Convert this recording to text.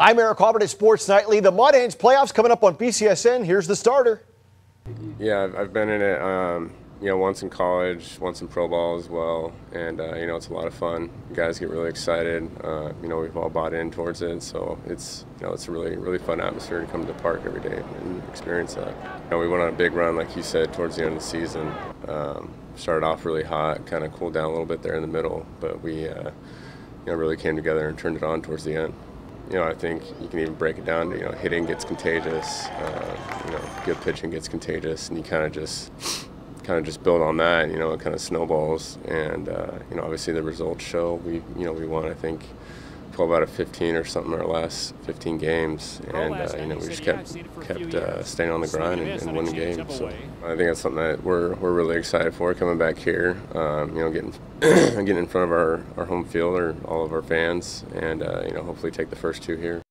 I'm Eric Hobbert at Sports Nightly. The Mud Hens playoffs coming up on BCSN. Here's the starter. Yeah, I've, been in it, um, you know, once in college, once in pro ball as well, and uh, you know, it's a lot of fun. Guys get really excited. Uh, you know, we've all bought in towards it, so it's you know, it's a really really fun atmosphere to come to the park every day and experience that. You know, we went on a big run, like you said, towards the end of the season. Um, started off really hot, kind of cooled down a little bit there in the middle, but we, uh, you know, really came together and turned it on towards the end you know, I think you can even break it down to, you know, hitting gets contagious, uh, you know, good pitching gets contagious, and you kind of just, kind of just build on that, you know, it kind of snowballs, and, uh, you know, obviously the results show we, you know, we won, I think, 12 out of 15 or something or less, 15 games, and uh, you know we just kept kept uh, staying on the grind and, and winning games. So I think that's something that we're, we're really excited for coming back here. Um, you know, getting getting in front of our, our home field or all of our fans, and uh, you know hopefully take the first two here.